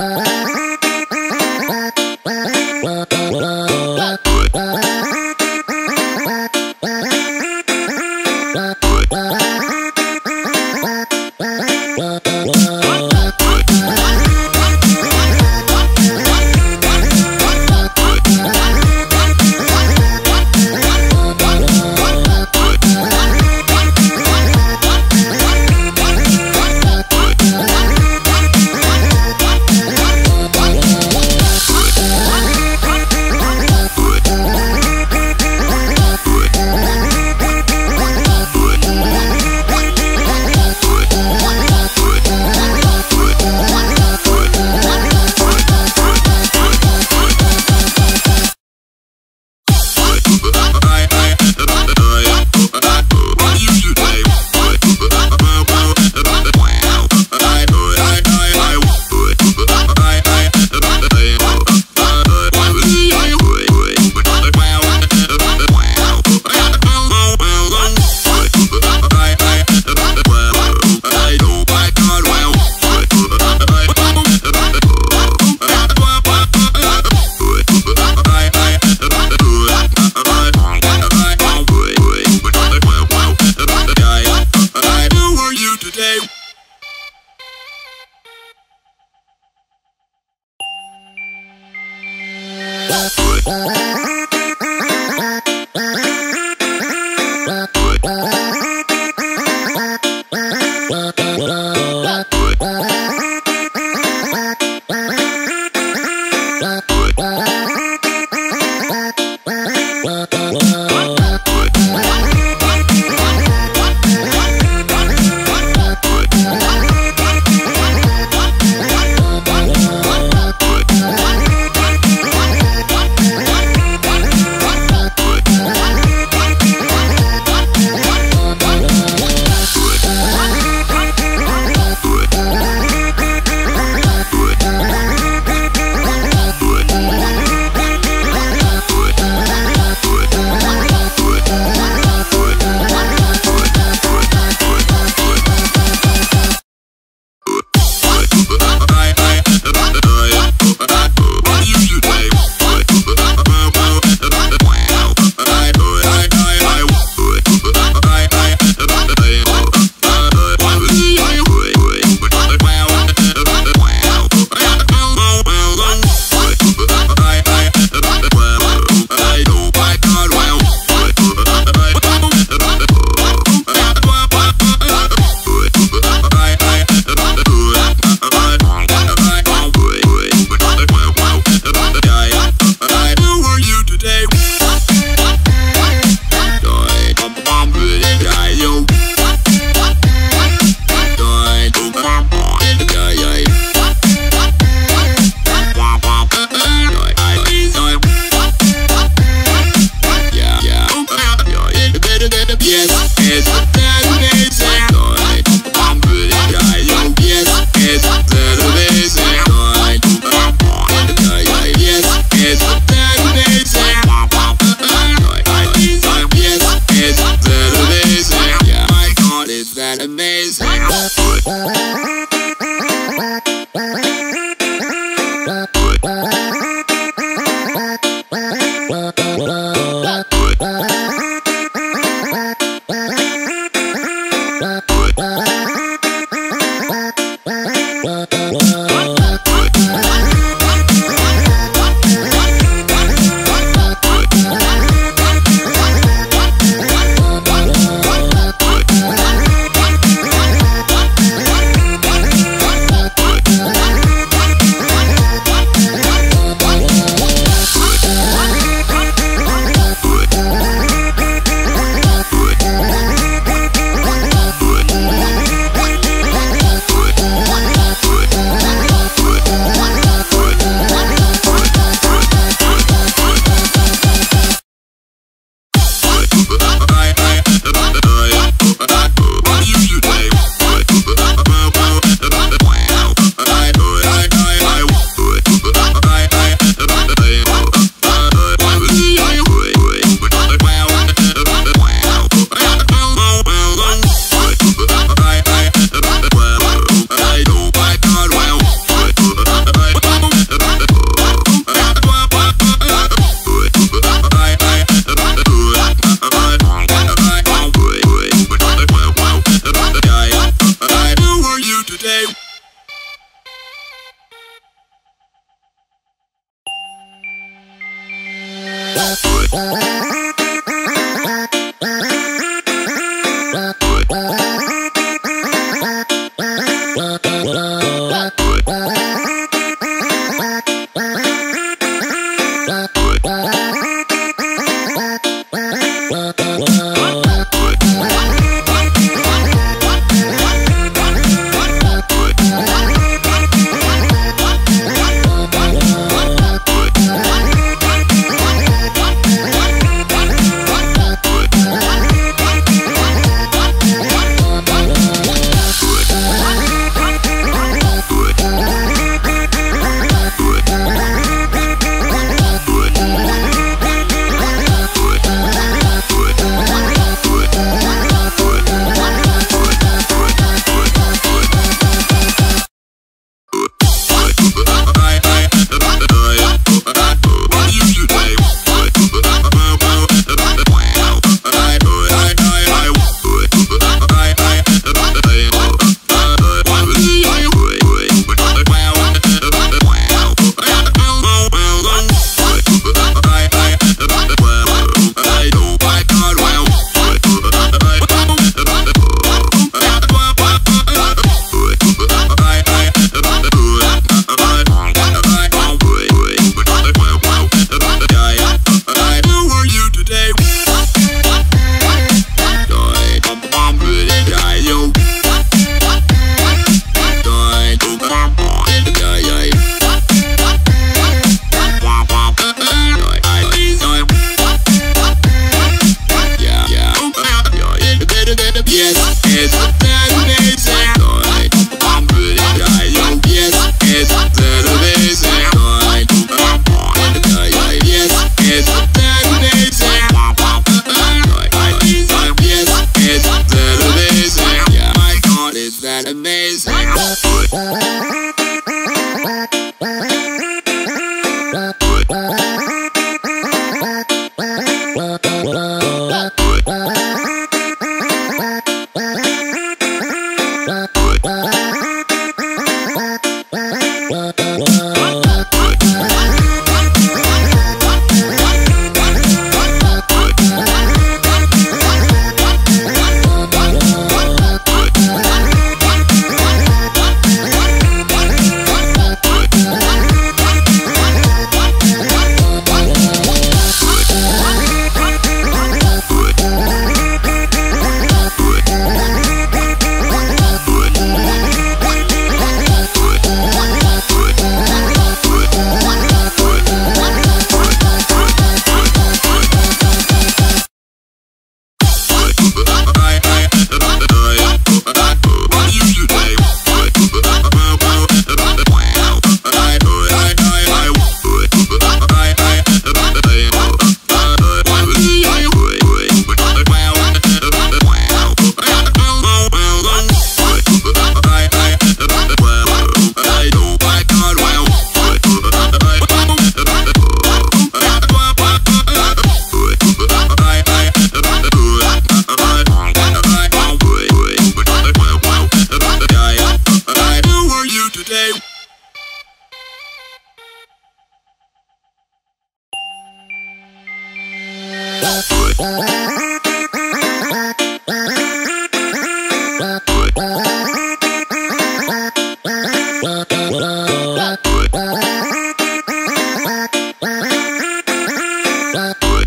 Uh -huh.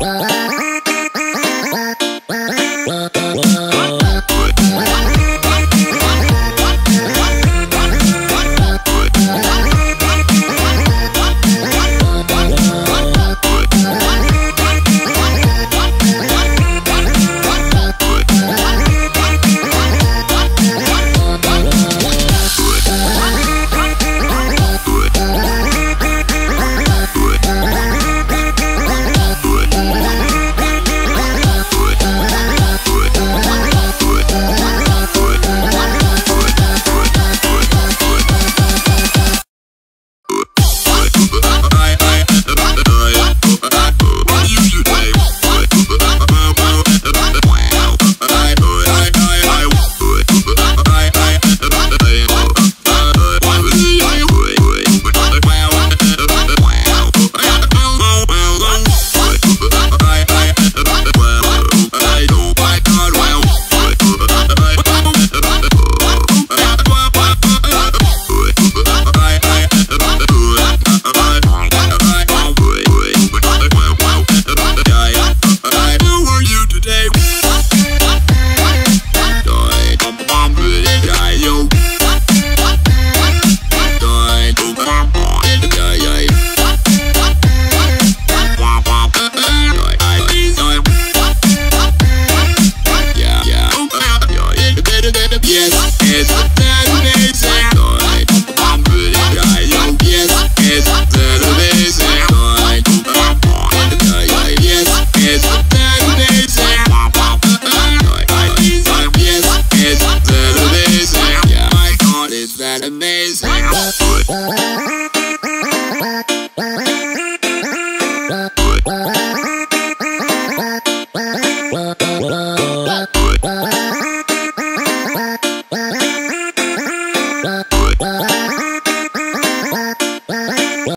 Bye.